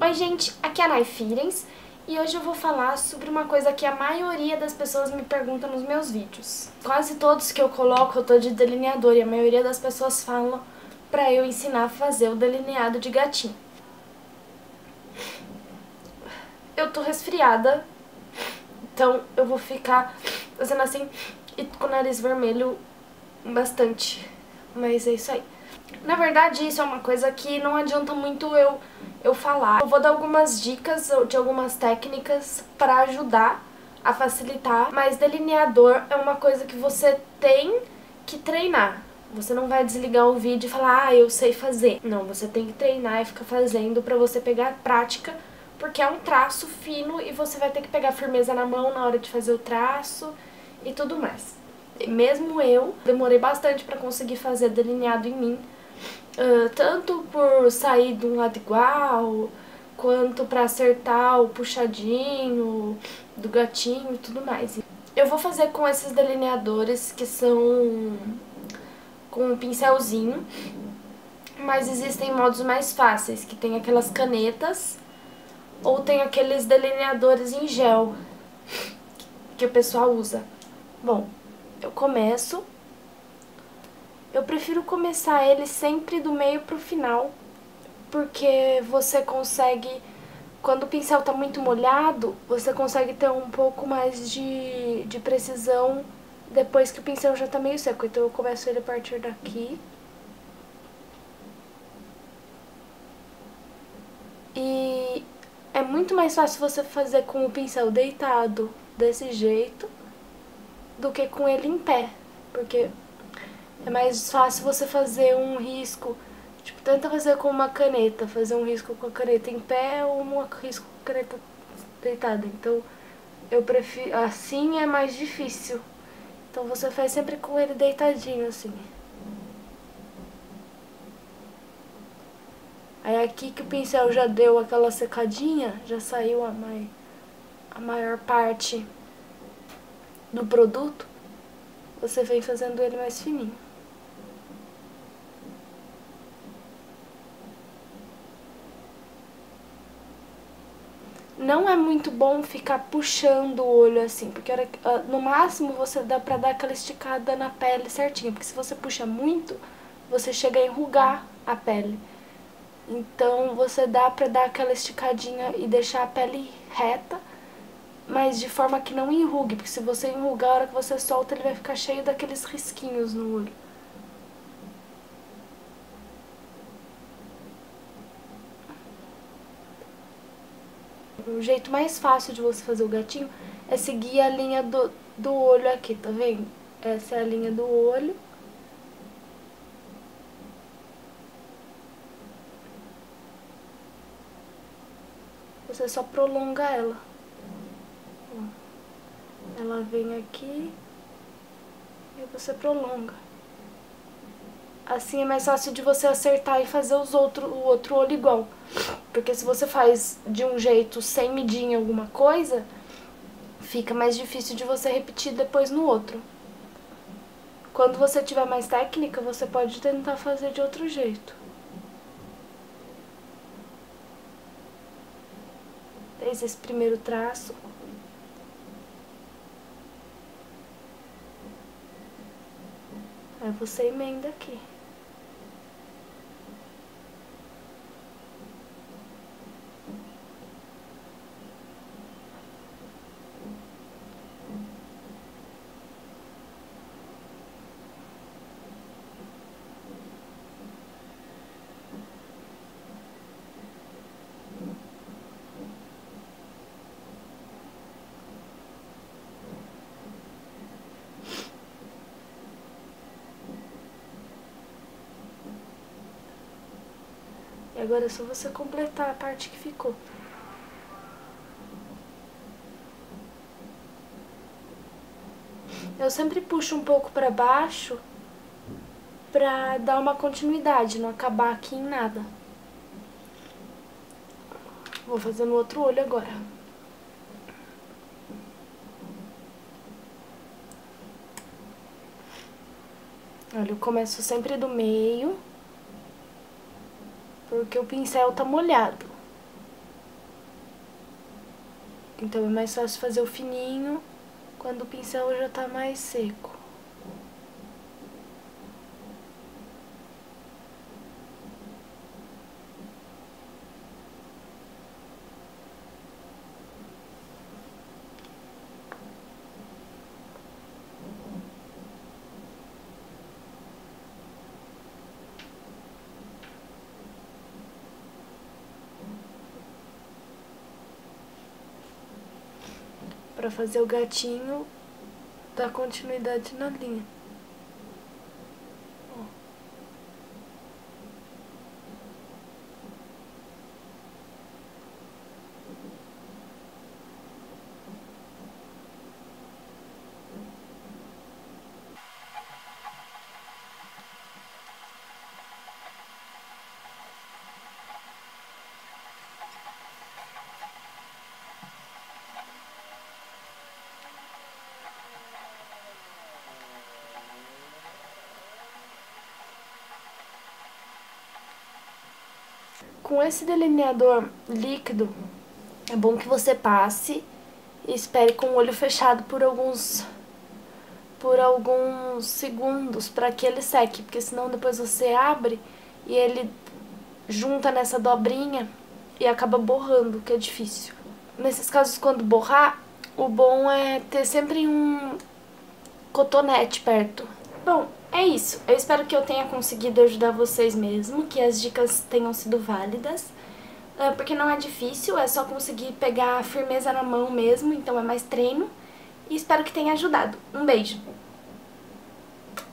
Oi gente, aqui é a Nai Firens e hoje eu vou falar sobre uma coisa que a maioria das pessoas me pergunta nos meus vídeos. Quase todos que eu coloco eu tô de delineador e a maioria das pessoas falam pra eu ensinar a fazer o delineado de gatinho. Eu tô resfriada, então eu vou ficar fazendo assim e com o nariz vermelho bastante, mas é isso aí. Na verdade, isso é uma coisa que não adianta muito eu, eu falar. Eu vou dar algumas dicas de algumas técnicas para ajudar a facilitar, mas delineador é uma coisa que você tem que treinar. Você não vai desligar o vídeo e falar, ah, eu sei fazer. Não, você tem que treinar e ficar fazendo para você pegar prática, porque é um traço fino e você vai ter que pegar firmeza na mão na hora de fazer o traço e tudo mais. Mesmo eu, demorei bastante para conseguir fazer delineado em mim, Uh, tanto por sair de um lado igual, quanto para acertar o puxadinho do gatinho e tudo mais. Eu vou fazer com esses delineadores que são com um pincelzinho, mas existem modos mais fáceis, que tem aquelas canetas ou tem aqueles delineadores em gel que o pessoal usa. Bom, eu começo eu prefiro começar ele sempre do meio pro final, porque você consegue, quando o pincel tá muito molhado, você consegue ter um pouco mais de, de precisão depois que o pincel já tá meio seco. Então eu começo ele a partir daqui. E é muito mais fácil você fazer com o pincel deitado desse jeito do que com ele em pé, porque é mais fácil você fazer um risco, tipo, tenta fazer com uma caneta, fazer um risco com a caneta em pé ou um risco com a caneta deitada. Então, eu prefiro, assim é mais difícil. Então você faz sempre com ele deitadinho, assim. Aí aqui que o pincel já deu aquela secadinha, já saiu a, mai, a maior parte do produto, você vem fazendo ele mais fininho. não é muito bom ficar puxando o olho assim, porque ah, no máximo você dá pra dar aquela esticada na pele certinho, porque se você puxa muito, você chega a enrugar a pele. Então você dá pra dar aquela esticadinha e deixar a pele reta, mas de forma que não enrugue, porque se você enrugar, a hora que você solta, ele vai ficar cheio daqueles risquinhos no olho. o jeito mais fácil de você fazer o gatinho é seguir a linha do, do olho aqui, tá vendo? Essa é a linha do olho. Você só prolonga ela. Ela vem aqui e você prolonga. Assim é mais fácil de você acertar e fazer os outro, o outro olho igual. Porque se você faz de um jeito sem medir em alguma coisa, fica mais difícil de você repetir depois no outro. Quando você tiver mais técnica, você pode tentar fazer de outro jeito. Fez esse primeiro traço. Aí você emenda aqui. Agora é só você completar a parte que ficou. Eu sempre puxo um pouco pra baixo pra dar uma continuidade, não acabar aqui em nada. Vou fazer no outro olho agora. Olha, eu começo sempre do meio porque o pincel tá molhado. Então é mais fácil fazer o fininho quando o pincel já tá mais seco. Para fazer o gatinho dar continuidade na linha. Com esse delineador líquido, é bom que você passe e espere com o olho fechado por alguns por alguns segundos para que ele seque, porque senão depois você abre e ele junta nessa dobrinha e acaba borrando, que é difícil. Nesses casos, quando borrar, o bom é ter sempre um cotonete perto. Bom, é isso. Eu espero que eu tenha conseguido ajudar vocês mesmo, que as dicas tenham sido válidas. É, porque não é difícil, é só conseguir pegar a firmeza na mão mesmo, então é mais treino. E espero que tenha ajudado. Um beijo!